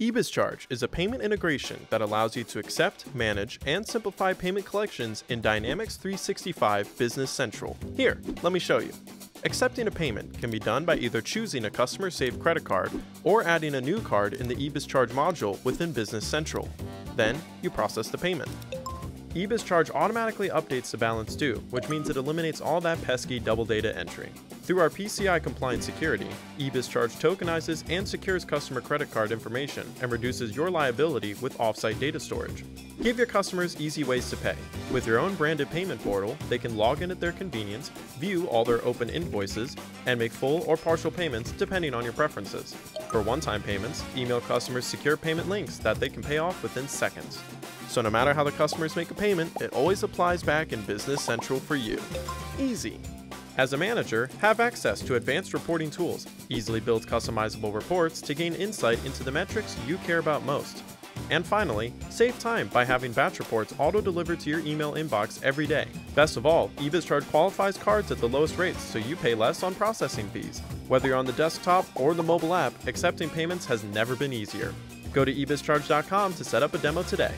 eBizCharge is a payment integration that allows you to accept, manage, and simplify payment collections in Dynamics 365 Business Central. Here, let me show you. Accepting a payment can be done by either choosing a customer saved credit card or adding a new card in the eBizCharge module within Business Central. Then, you process the payment. eBizCharge automatically updates the balance due, which means it eliminates all that pesky double data entry. Through our PCI compliant security, eBizCharge tokenizes and secures customer credit card information and reduces your liability with offsite data storage. Give your customers easy ways to pay. With your own branded payment portal, they can log in at their convenience, view all their open invoices, and make full or partial payments depending on your preferences. For one-time payments, email customers secure payment links that they can pay off within seconds. So no matter how the customers make a payment, it always applies back in Business Central for you. Easy. As a manager, have access to advanced reporting tools, easily build customizable reports to gain insight into the metrics you care about most. And finally, save time by having batch reports auto-delivered to your email inbox every day. Best of all, eBizCharge qualifies cards at the lowest rates so you pay less on processing fees. Whether you're on the desktop or the mobile app, accepting payments has never been easier. Go to ebizcharge.com to set up a demo today.